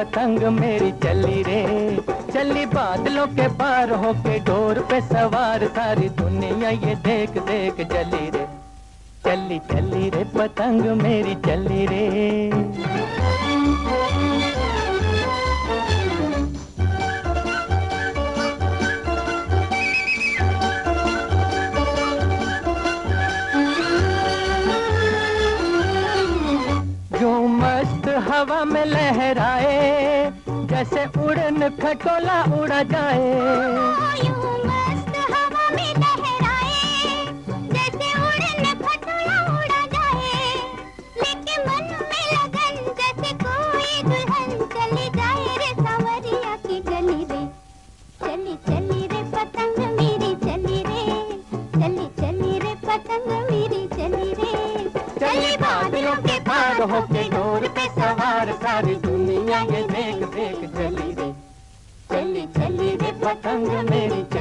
पतंग मेरी चली रे। चली बादलों के पार होके डोर पे सवार सारी दुनिया ये देख देख चली रे। चली चली रे पतंग मेरी चली रे। हवा में लहराए जैसे उड़न खटोला उड़ा जाए। यूँ मस्त देख देख चली रे। चली चली रे पतंग मेरी चली।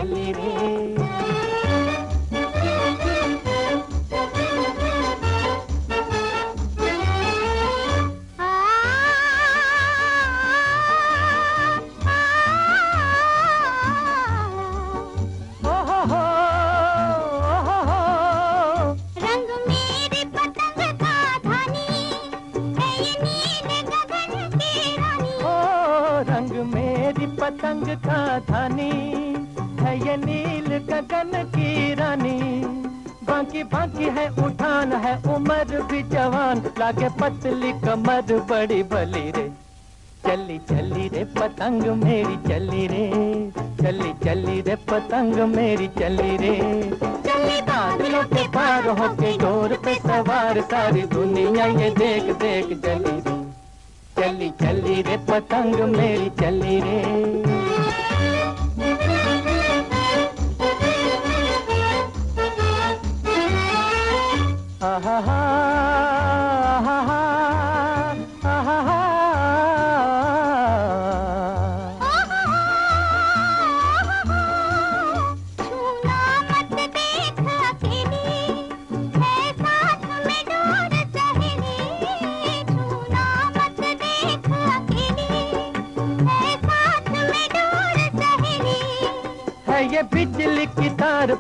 की रानी। बाकी बाकी है उठान है उम्र भी जवान। लागे पतली कमर बड़ी भली रे। चली चली रे पतंग मेरी चली रे। चली चली रे पतंग मेरी चली रे। चली बादलों के पार होके डोर पे सवार सारी दुनिया ये देख देख चली रे। चली चली रे पतंग मेरी चली रे।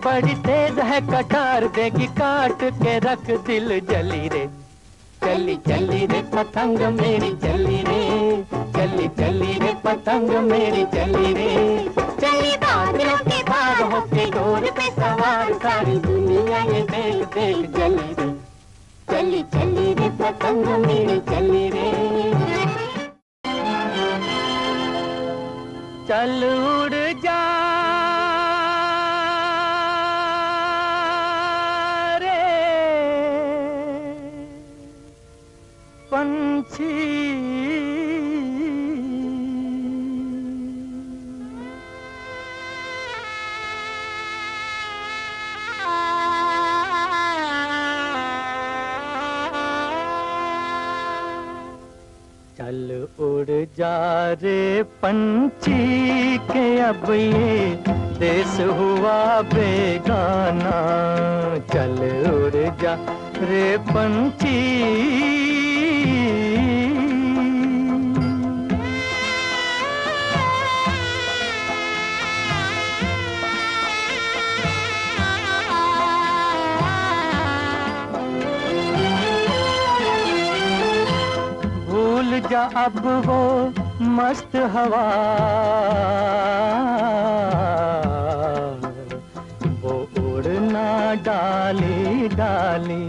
बड़ी तेज है कटार देगी काट के रख दिल जली रे। चली चली रे पतंग मेरी चली रे। चली चली रे पतंग मेरी चली रे। चली बादलों के पार होके डोर पे सवार सारी दुनिया ये देख देख चली रे। चली चली रे पतंग मेरी चली रे। चल उड़ जा रे के अब ये देश हुआ बेगाना। चल उड़ जा रे पंछी। जा अब वो मस्त हवा? वो उड़ना डाली डाली।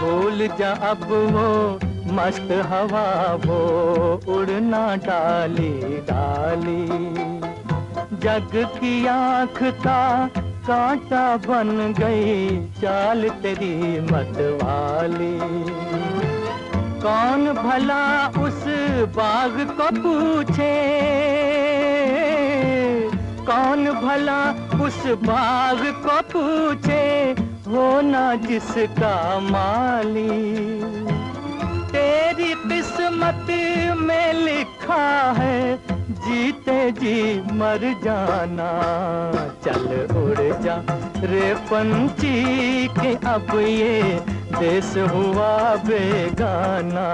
भूल जा अब वो मस्त हवा, वो उड़ना डाली डाली। जग की आँख का कांटा बन गई, चाल तेरी मतवाली। कौन भला उस बाग को पूछे? कौन भला उस बाग को पूछे? हो ना जिसका माली। तेरी किस्मत में लिखा है जीते जी मर जाना, चल उड़ जा। रे पंछी के अब ये देश हुआ बेगाना,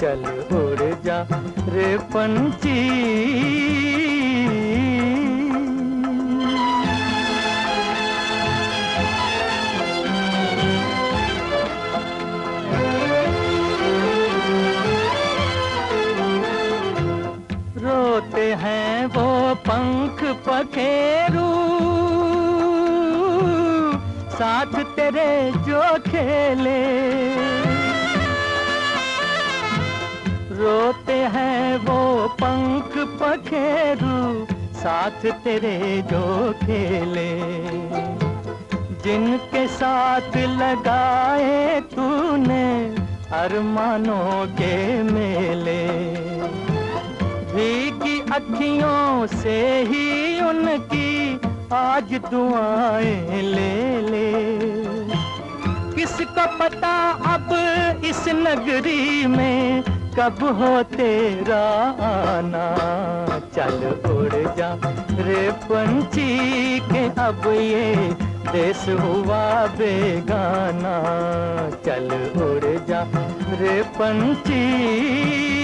चल उड़ जा। रे पंछी पखेरू, साथ तेरे जो खेले। रोते हैं वो पंख पखेरू, साथ तेरे जो खेले। जिनके साथ लगाए तूने अरमानों के मेले। भीगी अखियों से ही उनकी आज दुआएँ ले ले। किसको पता अब इस नगरी में कब हो तेरा आना? चल उड़ जा रे पंछी के, अब ये देश हुआ बेगाना। चल उड़ जा रे पंछी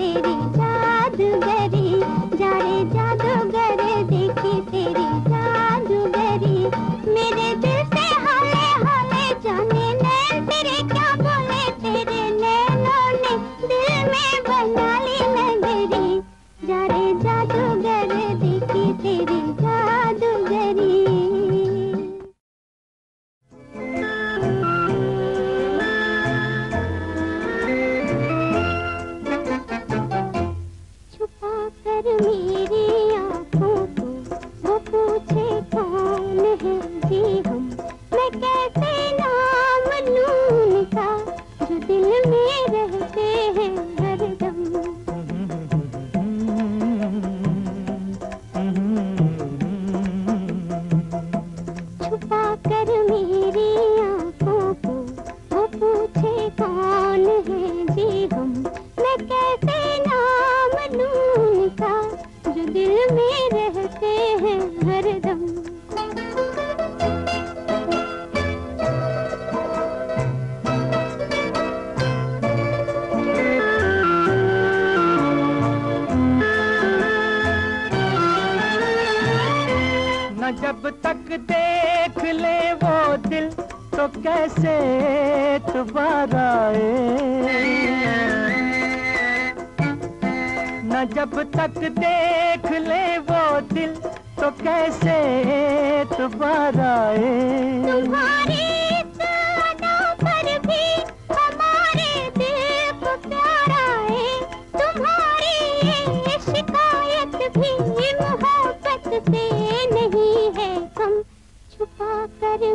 तेरी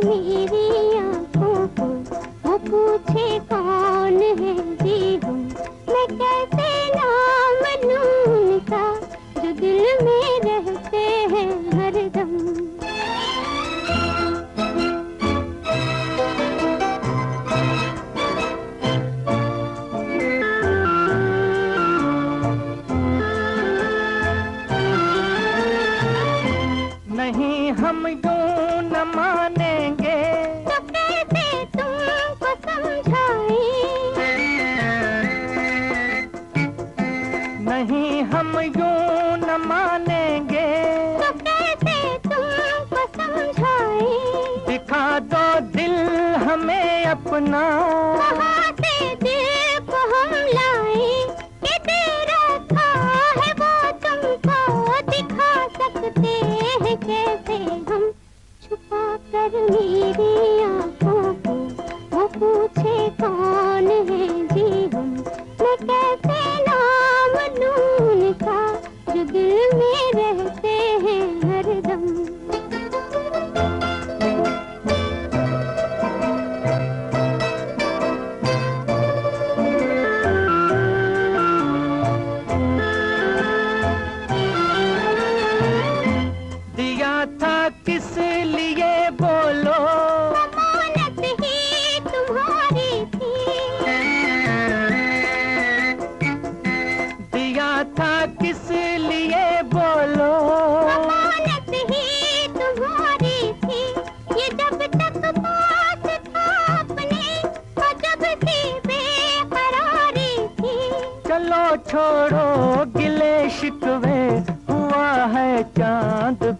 मेरी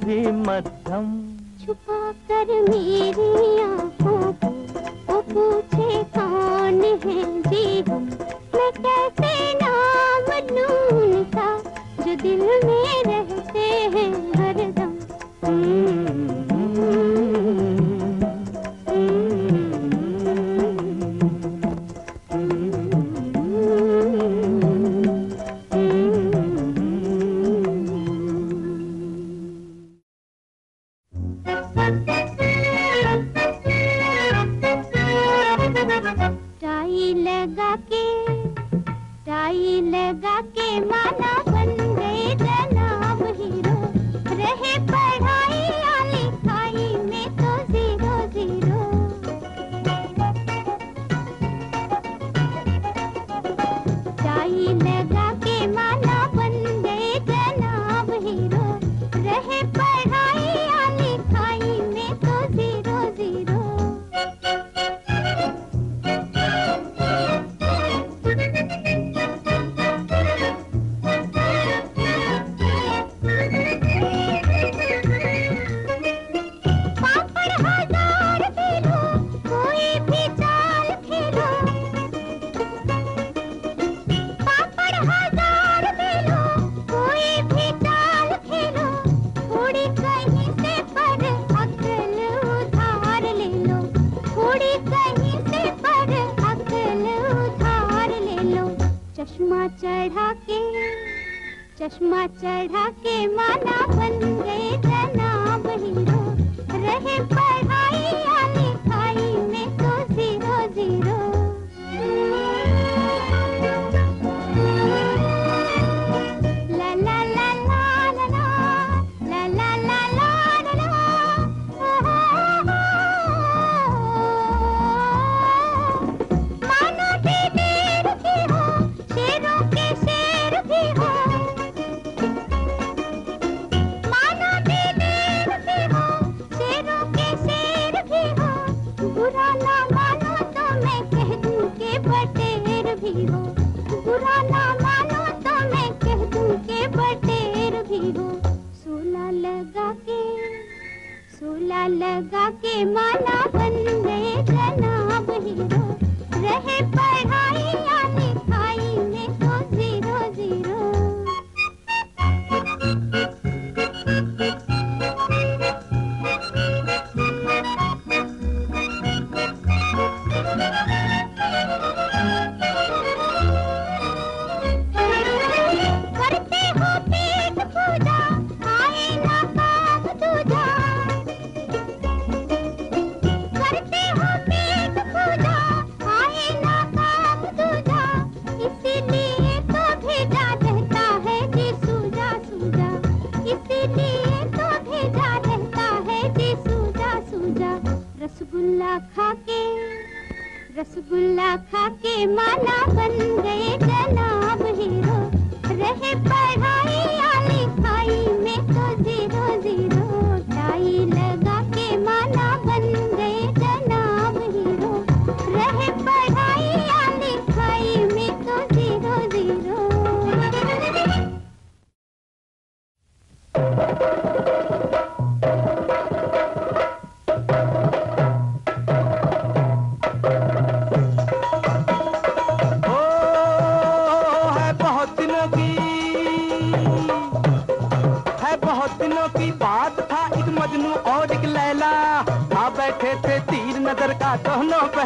रात्रि मध्यम। छुपा कर मेरी आँखों को, वो पूछे कौन है जी मैं कैसे नाम लूँ उनका, जो दिल में trời thác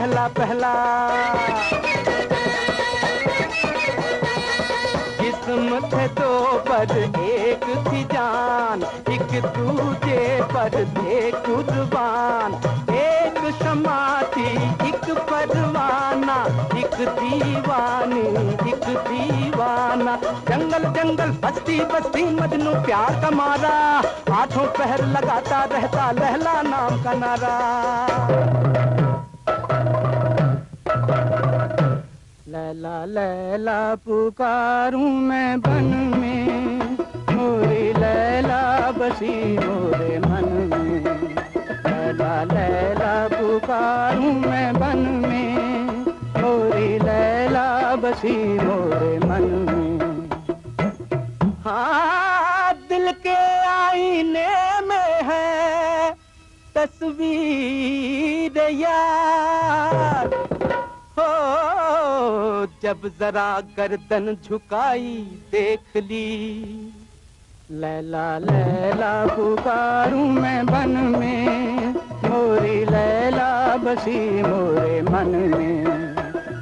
पहला पहला। किस्म थे दो पर एक थी जान। एक दूजे पर थे कुर्बान एक थी एक परवाना। एक दीवानी, एक दीवाना। जंगल जंगल, बस्ती बस्ती मजनू प्यार का मारा। आठों पहर लगाता रहता, लहला नाम का नारा। लैला लैला पुकारूं मैं बन में। मोरी लैला बसी मोरे मन में। लैला लैला पुकारूं मैं बन में। मोरी लैला बसी मोरे मन में। हाँ दिल के आईने में है तस्वीर यार जब जरा गर्दन झुकाई, देख ली। लैला लैला, पुकारूं मैं बन में। मोरी, लैला, बसी मोरे मन में।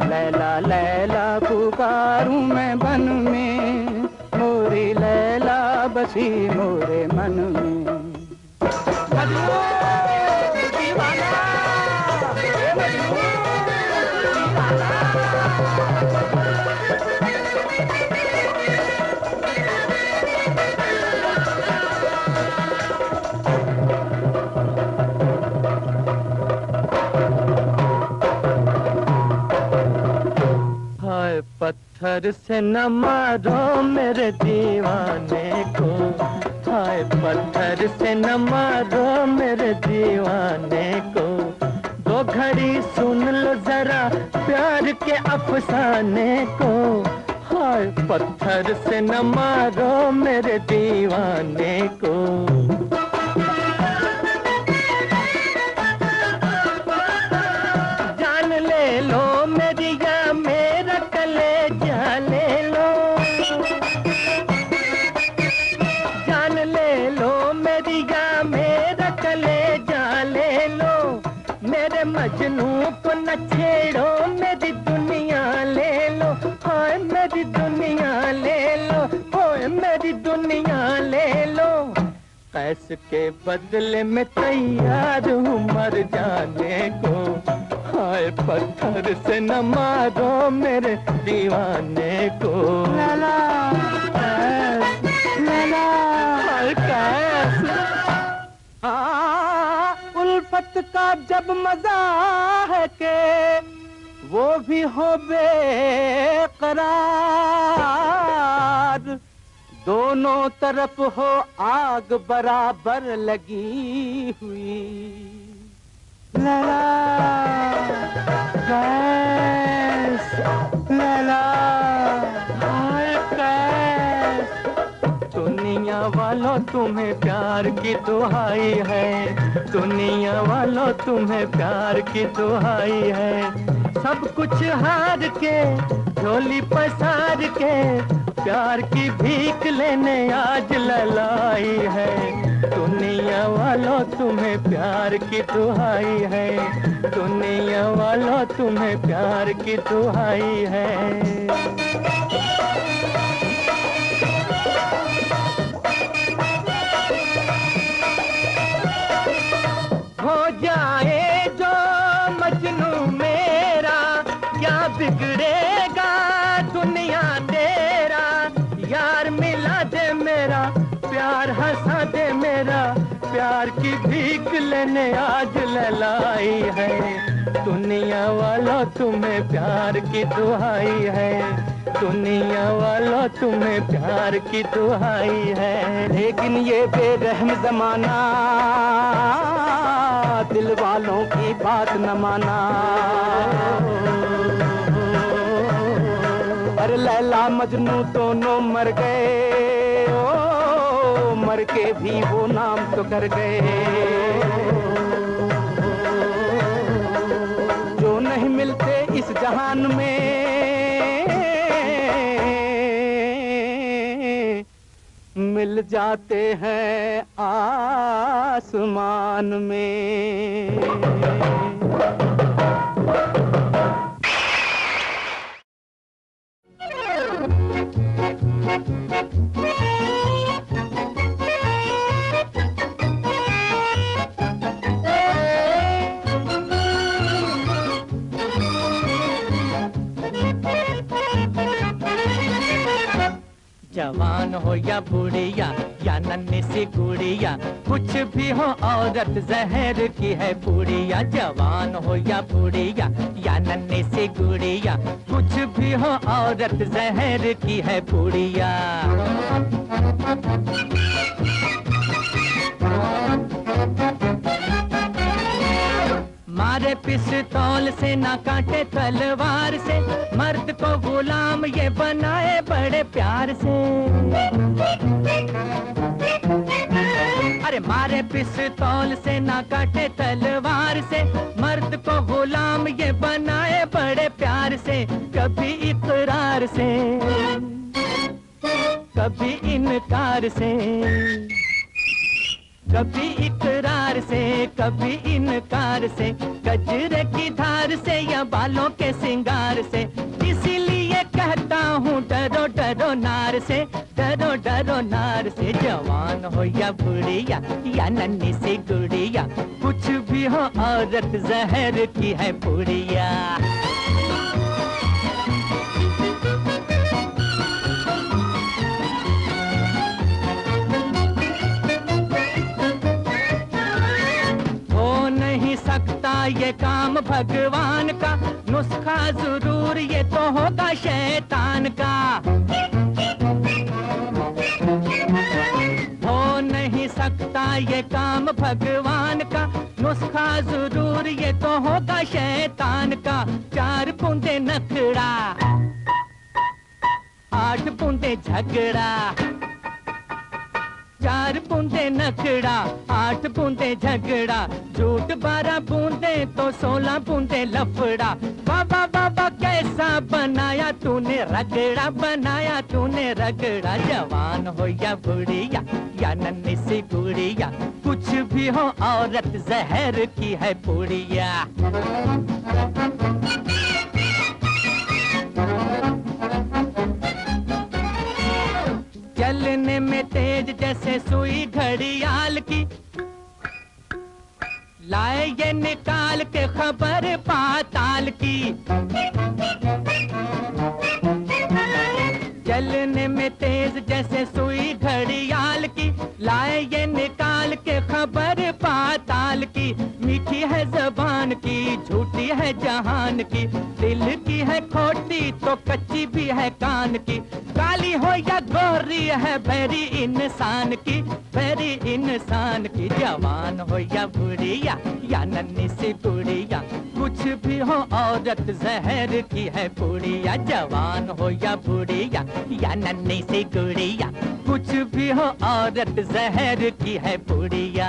लैला लैला, पुकारूं मैं बन में। मोरी, लैला, बसी मोरे मन में। पत्थर से न मारो मेरे दीवाने को। हाय, पत्थर से न मारो मेरे दीवाने को। दो घड़ी सुन लो जरा प्यार के अफसाने को। हाय, पत्थर से न मारो मेरे दीवाने को। के बदले में तैयार हूँ मर जाने को। हाय पत्थर से न मारो मेरे दीवाने को। लाला लाला। उल्फत का जब मज़ा है के वो भी हो बेकरार। दोनों तरफ़ हो आग बराबर लगी हुई। लला लला दुनिया वालों, तुम्हें प्यार की दुहाई है। दुनिया वालों, तुम्हें प्यार की दुहाई है। सब कुछ हार के, झोली पसार के प्यार की भीख लेने आज ललाई है। दुनिया वालों, तुम्हें प्यार की दुहाई है। दुनिया वालों, तुम्हें प्यार की दुहाई है। है। दुनिया वालों तुम्हें प्यार की दुहाई है। दुनिया वालों तुम्हें प्यार की दुहाई है। लेकिन ये बेरहम जमाना, दिल वालों की बात न माना। अरे लैला मजनू दोनों मर गए। ओ, मर के भी वो नाम तो कर गए। इस जहान में। मिल जाते हैं आसमान में। जवान हो या बुढ़िया, या नन्ही सी गुड़िया, कुछ भी हो औरत जहर की है बुढ़िया जवान हो या बुढ़िया, या नन्ही सी गुड़िया, कुछ भी हो औरत जहर की है पुड़िया। मारे पिस्तौल से ना काटे तलवार से। मर्द को गुलाम ये बनाए बड़े प्यार से। अरे मारे पिस्तौल से ना काटे तलवार से। मर्द को गुलाम ये बनाए बड़े प्यार से। कभी इकरार से, कभी इनकार से। कभी इकरार से, कभी इनकार से, गजरे की धार से या बालों के सिंगार से। इसीलिए कहता हूँ, डरो डरो नार से, डरो डरो नार से। जवान हो या बुढ़िया, या नन्ही सी गुड़िया, कुछ भी हो औरत जहर की है पुड़िया। सकता ये काम भगवान का। नुस्खा ज़रूर ये तो होगा शैतान का। हो नहीं सकता ये काम भगवान का। नुस्खा ज़रूर ये तो होगा शैतान का। चार बूंदे नखड़ा, आठ बूंदे झगड़ा। चार बूंदे नखड़ा, आठ बूंदे झगड़ा झूठ बारह बूंदे तो सोलह बूंदे लफड़ा। बाबा बाबा कैसा बनाया तूने रगड़ा, बनाया तूने रगड़ा, जवान हो या बुढ़िया, या नन्ही सी गुड़िया, कुछ भी हो औरत जहर की है पुड़िया। चलने में तेज जैसे सुई घड़ियाल की। लाए ये निकाल के खबर पाताल की। चलने में तेज जैसे सुई घड़ियाल की। लाए ये निकाल के खबर पाताल की, मीठी है जबान की, झूठी है जहान की। दिल की है खोटी तो कच्ची भी है कान की। काली हो या गोरी है, भैरी इंसान की, भैरी इंसान की। जवान हो या बुढ़िया, या नन्ही सी गुड़िया कुछ भी हो औरत जहर की है पुड़िया। जवान हो या बुढ़िया, या नन्ही सी गुड़िया, कुछ भी हो औरत जहर की है पुड़िया।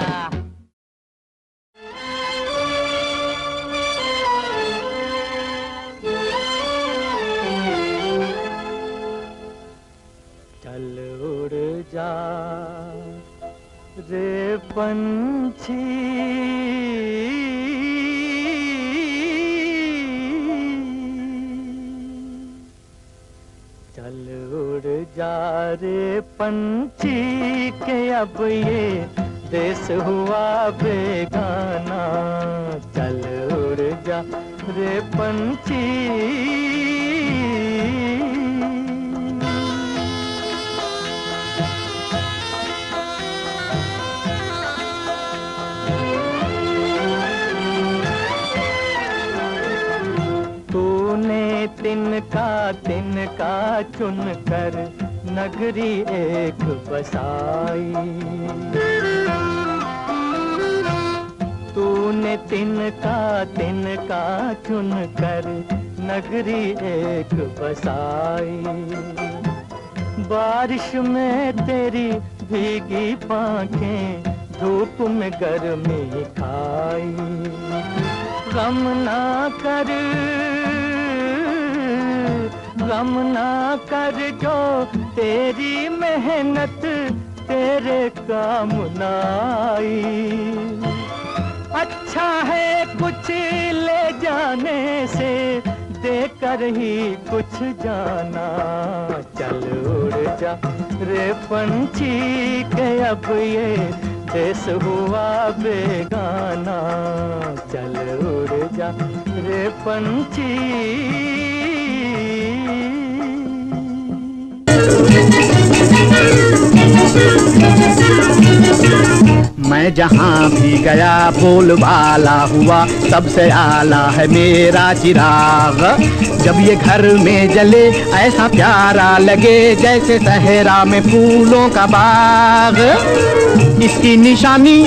जा। रे पंछी। चल उड़ जा रे पंछी के अब ये देश हुआ बेगाना। चल उड़ जा रे पंछी। तिनका तिनका चुन कर नगरी एक बसाई। तूने तिनका तिनका चुन कर नगरी एक बसाई। बारिश में तेरी भीगी पांखें धूप में गर्मी खाई। गम ना कर गम ना कर जो तेरी मेहनत, तेरे काम नाई। अच्छा है कुछ ले जाने से, देकर ही कुछ जाना। चल उड़ जा रे पंछी के अब ये देश हुआ बेगाना। चल उड़ जा रे पंछी मैं जहाँ भी गया, बोलबाला हुआ, सबसे आला है मेरा चिराग। जब ये घर में जले, ऐसा प्यारा लगे, जैसे सहरा में फूलों का बाग। इसकी निशानी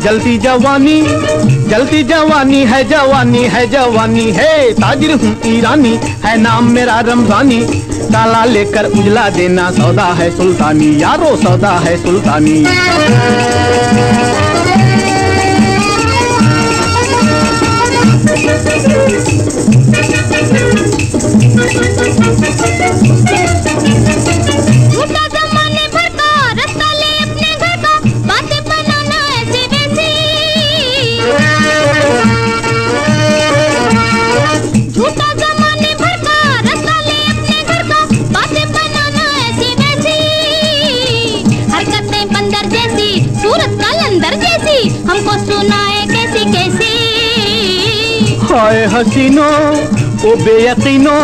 जलती जवानी जलती जवानी है जवानी है जवानी है। ताजिर हूँ ईरानी, है नाम मेरा रमजानी। काला लेकर उजला देना सौदा है सुल्तानी, यारो सौदा है सुल्तानी। झूठा हाय हसीनो, ओ बेयकीनो,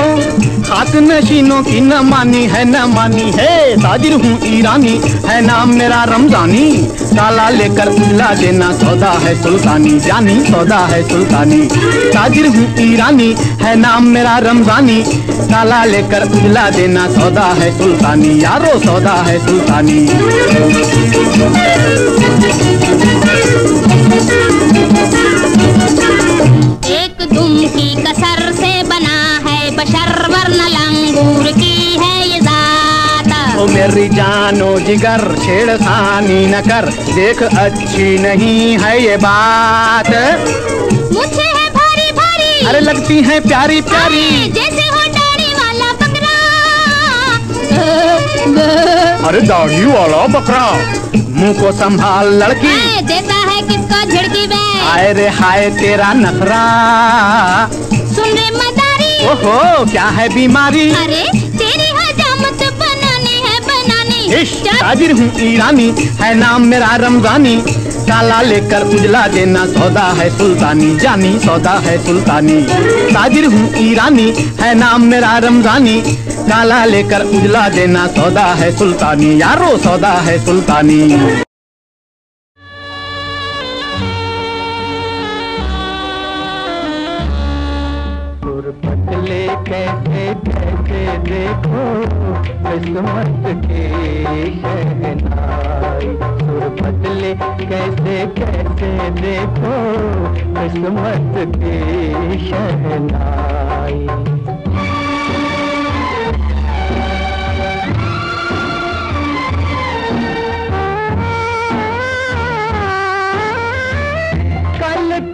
खाक नशीनों की न मानी है, न मानी है। ताजिर हूँ ईरानी, है नाम मेरा रमजानी। काला लेकर उजला देना सौदा है सुल्तानी, जानी सौदा है सुल्तानी। ताजिर हूँ ईरानी, है नाम मेरा रमजानी। काला लेकर उजला देना सौदा है सुल्तानी, यारो सौदा है सुल्तानी। की कसर से बना है बशर वरना लंगूर की है ये जात। ओ मेरी जानो जिगर छेड़खानी न कर देख अच्छी नहीं है ये बात। मुझे है भारी भारी। अरे लगती है प्यारी प्यारी। जैसे हो दाढ़ी वाला बकरा। अरे दाढ़ी वाला बकरा मुँह को संभाल लड़की। देता है किसको झिड़की आए रे हाय तेरा नखरा। सुन रे मदारी। ओहो क्या है बीमारी? अरे तेरी हजामत बनानी है बनानी। ताजिर हूँ ईरानी है नाम मेरा रमजानी। काला लेकर उजला देना सौदा है सुल्तानी। जानी सौदा है सुल्तानी। ताजिर हूँ ईरानी है नाम मेरा रमजानी। काला लेकर उजला देना सौदा है सुल्तानी। यारो सौदा है सुल्तानी। देखो किस्मत के शहनाई। सुर पतले कैसे कैसे देखो किस्मत के शहनाई।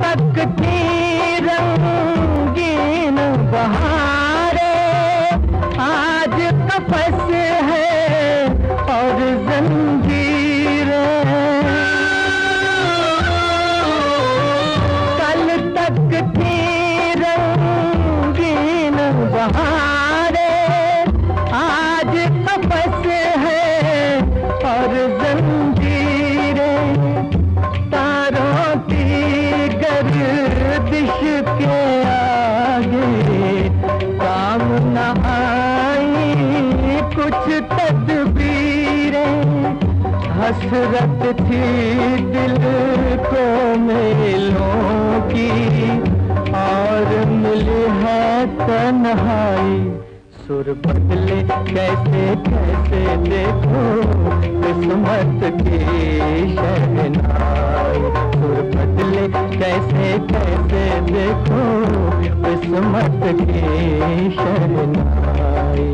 तक की थी दिल को मेलों की और मिली है तन्हाई। सुर बदले कैसे कैसे देखो किस्मत की शहनाई। सुर बदले कैसे कैसे देखो किस्मत की शहनाई।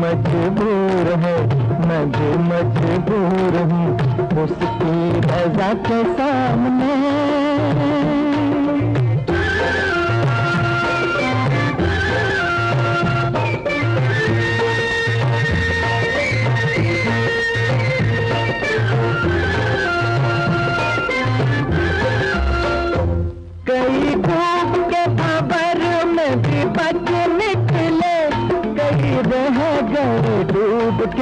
मजबूर है मैं भी मजबूर हूँ उसकी रजा के सामने।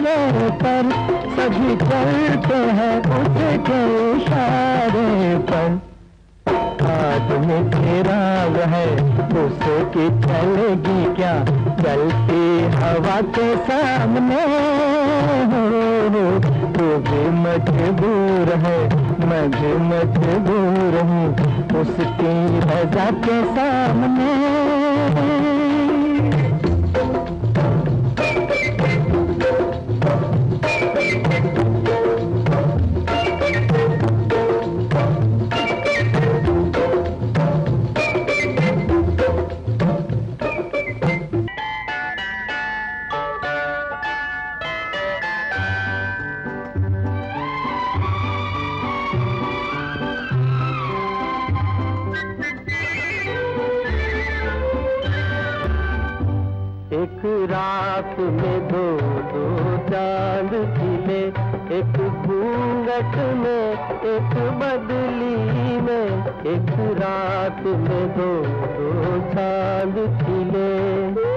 पर सभी चलते हैं उसके इशारे पर। आदमी चिराग है उसकी चलेगी क्या? चलती हवा के सामने। तू भी मजबूर है, मैं भी मजबूर हूँ, उसकी रजा के सामने। रात में दो दो चाँद खिले एक घूंघट में, एक बदली में, एक रात में दो दो चाँद खिले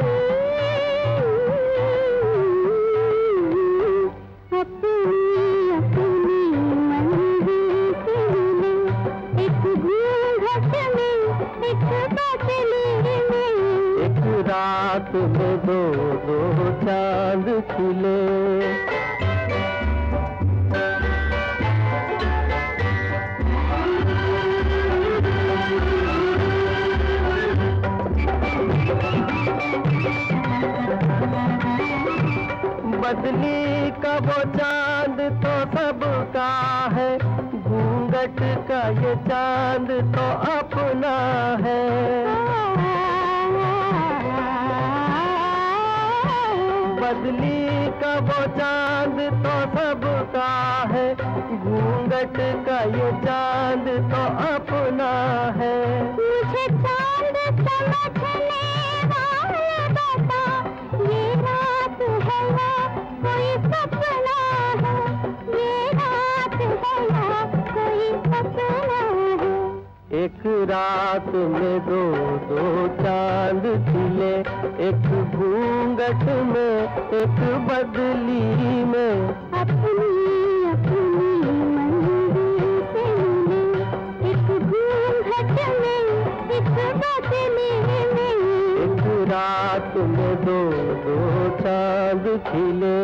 रात में दो दो चाँद खिले। बदली का वो चाँद तो सबका है, घूंघट का ये चाँद तो अपना है। बिजली का वो चाँद तो सबका है। घूंघट का ये चाँद तो अपना एक रात में दो दो चाँद खिले। एक घूंघट में एक बदली में। अपनी अपनी एक घूंघट में एक बदली में एक रात में दो दो चाँद खिले।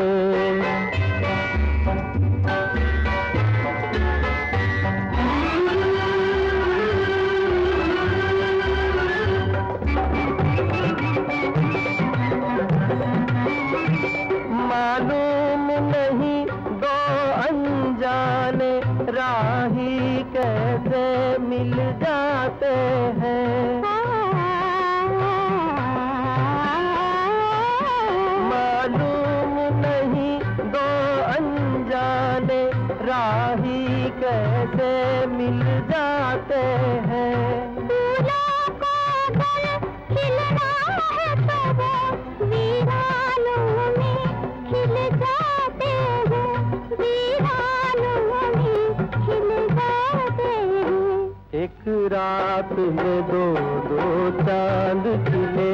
हाथ में दो दो चाँद खिले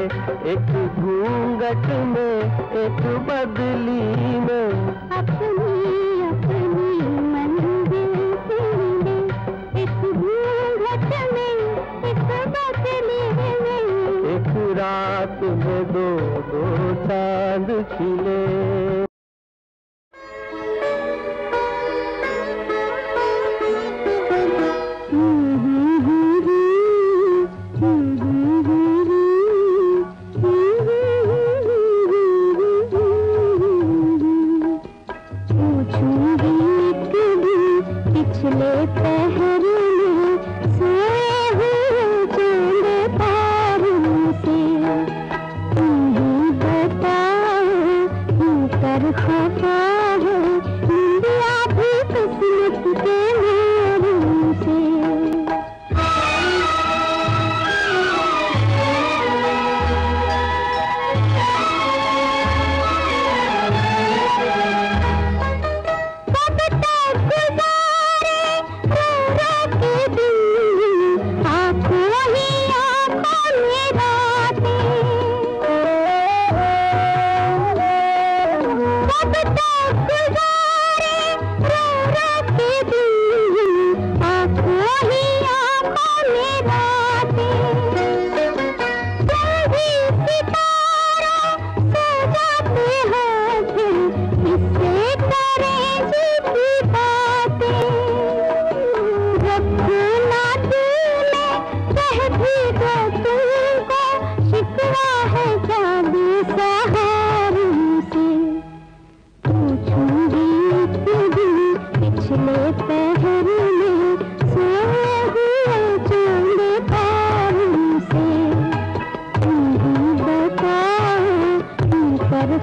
एक घूंघट में एक बदली में।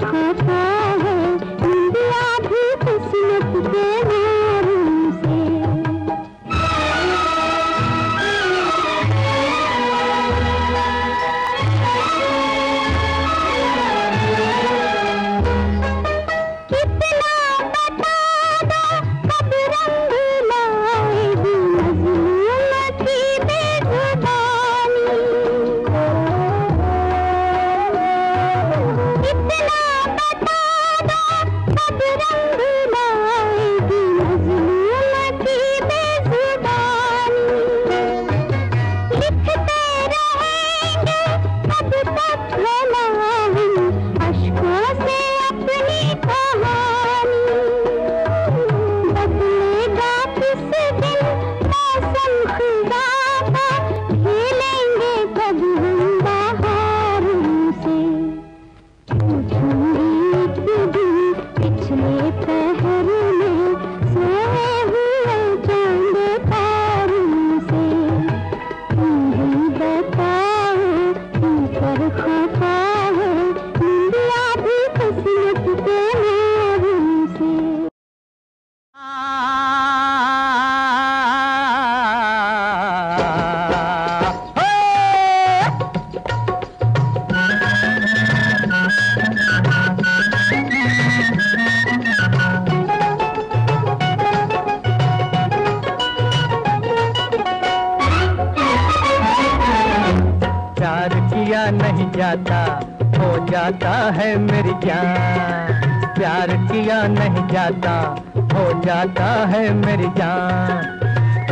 good.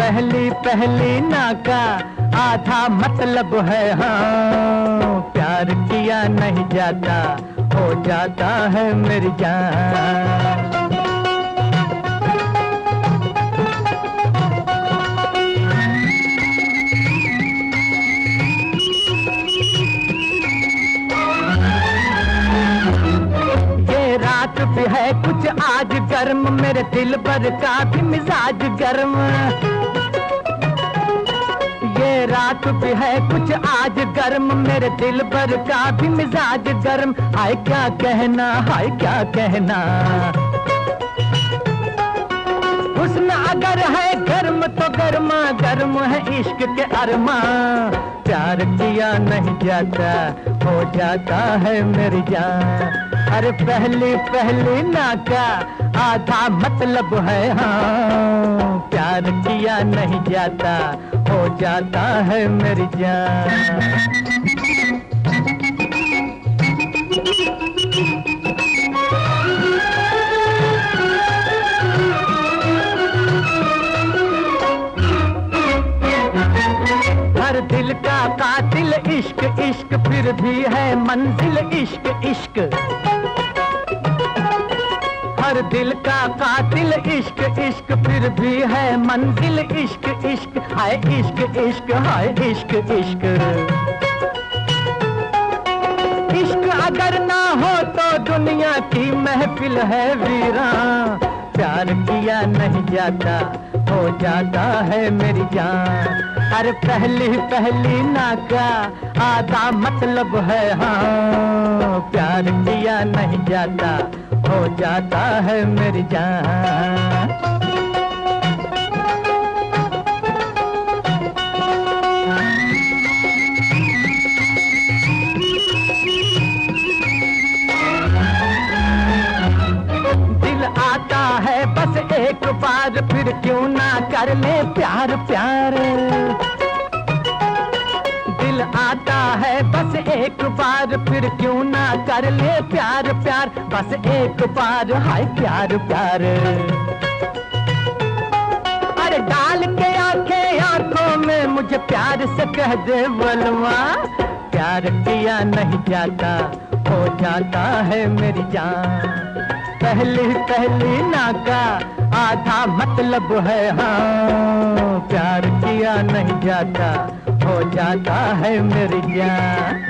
पहली पहली ना का आधा मतलब है हाँ प्यार किया नहीं जाता, हो जाता है मेरी जान। भी है कुछ आज गर्म, मेरे दिल पर काफ़ी मिजाज गर्म। ये रात भी है कुछ आज गर्म, मेरे दिल पर काफ़ी मिजाज गर्म। हाय, क्या कहना, हाय, क्या कहना। हुस्न अगर है गर्म तो गर्मा, गर्म है इश्क के अरमा। प्यार किया नहीं जाता, हो जाता है मेरी जान। अरे पहली पहली ना नाका आधा मतलब है हाँ। प्यार किया नहीं जाता, हो जाता है मेरी जान। हर दिल का कातिल इश्क इश्क फिर भी है मंजिल इश्क इश्क। हर दिल का कातिल इश्क इश्क फिर भी है मंजिल। इश्क इश्क, हाय, इश्क इश्क, हाय, इश्क इश्क। इश्क अगर ना हो तो दुनिया की महफिल है वीरा प्यार किया नहीं जाता, हो जाता है मेरी जान। अरे पहली पहली नाका आधा मतलब है हाँ प्यार किया नहीं जाता, हो जाता है मेरी जान। बार फिर क्यों ना कर ले प्यार प्यार? दिल आता है बस एक बार, फिर क्यों ना कर ले प्यार प्यार? बस एक बार, हाय प्यार प्यार। अरे डाल के आँखें आँखों में मुझे प्यार से कह दे बलवा प्यार किया नहीं जाता, हो जाता है मेरी जान। पहली पहली नाका आधा मतलब है हाँ प्यार किया नहीं जाता, हो जाता है मेरी जान।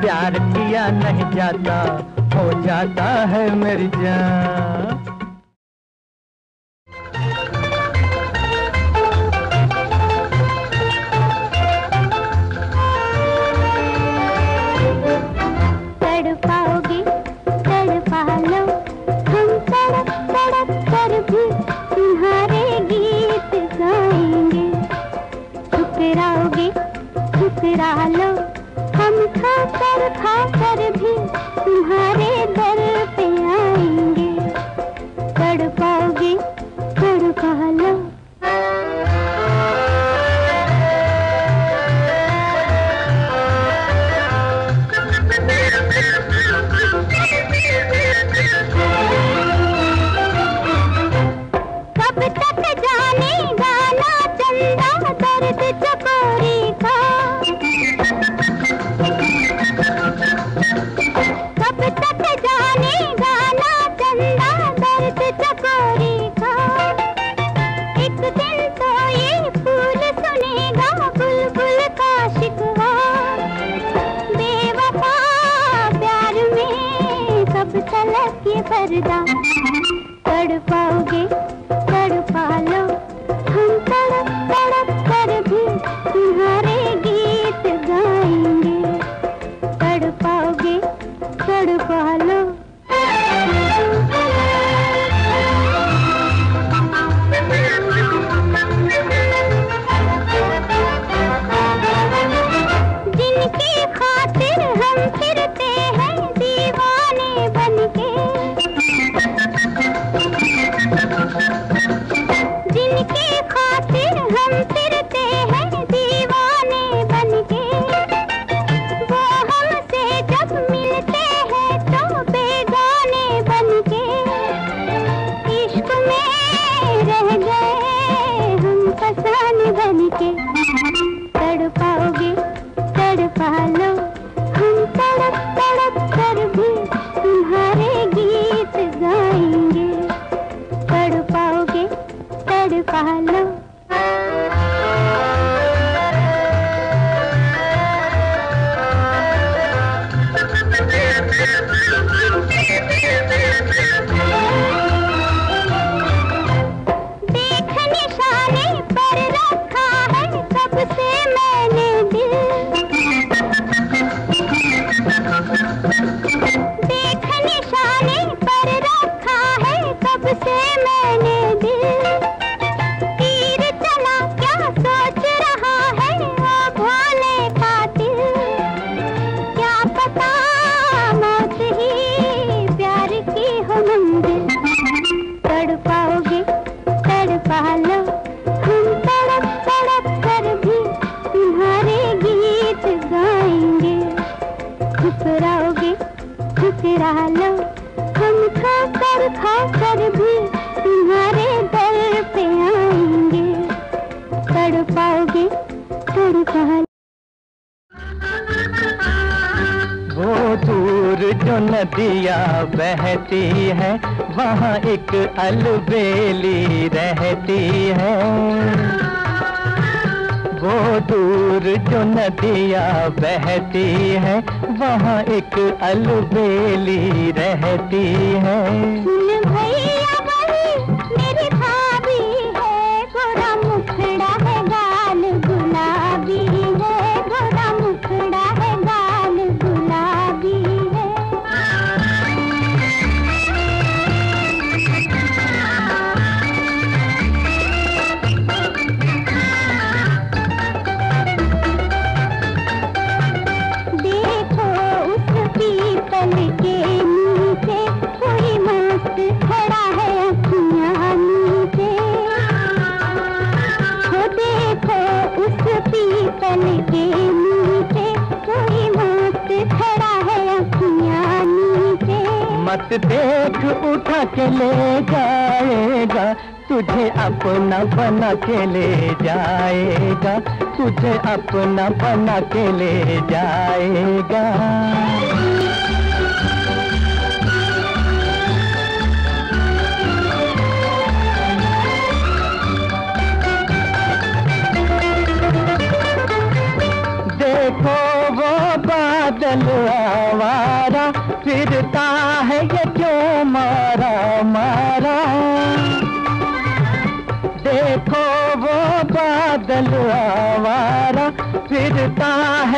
प्यार किया नहीं जाता, हो जाता है मेरी जान। था बहती है, वहाँ एक अलबेली रहती है। वो दूर जो नदिया बहती है, वहाँ एक अलबेली रहती है। हाथ देख उठा के ले जाएगा। तुझे अपना बना के ले जाएगा। तुझे अपना बना के ले जाएगा।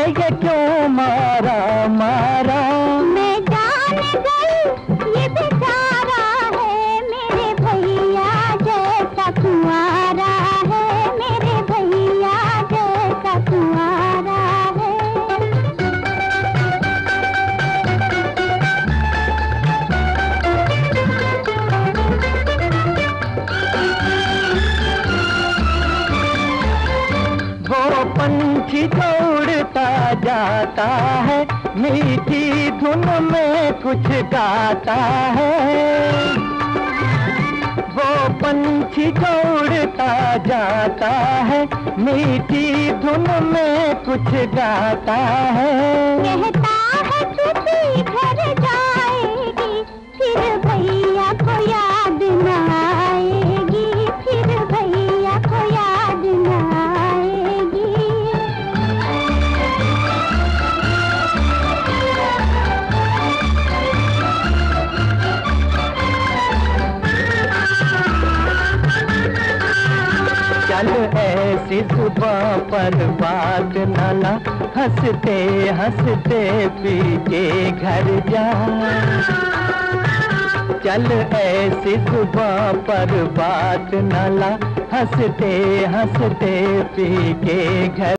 ये क्यों मार? में कुछ गाता है। वो पंछी जोड़ता जाता है, मीठी धुन में कुछ गाता है। हमारी सुबह पर बात नाना हँसते हँसते पी के घर जा। चल ऐसी सुबह पर बात नाला, हँसते हँसते पी के घर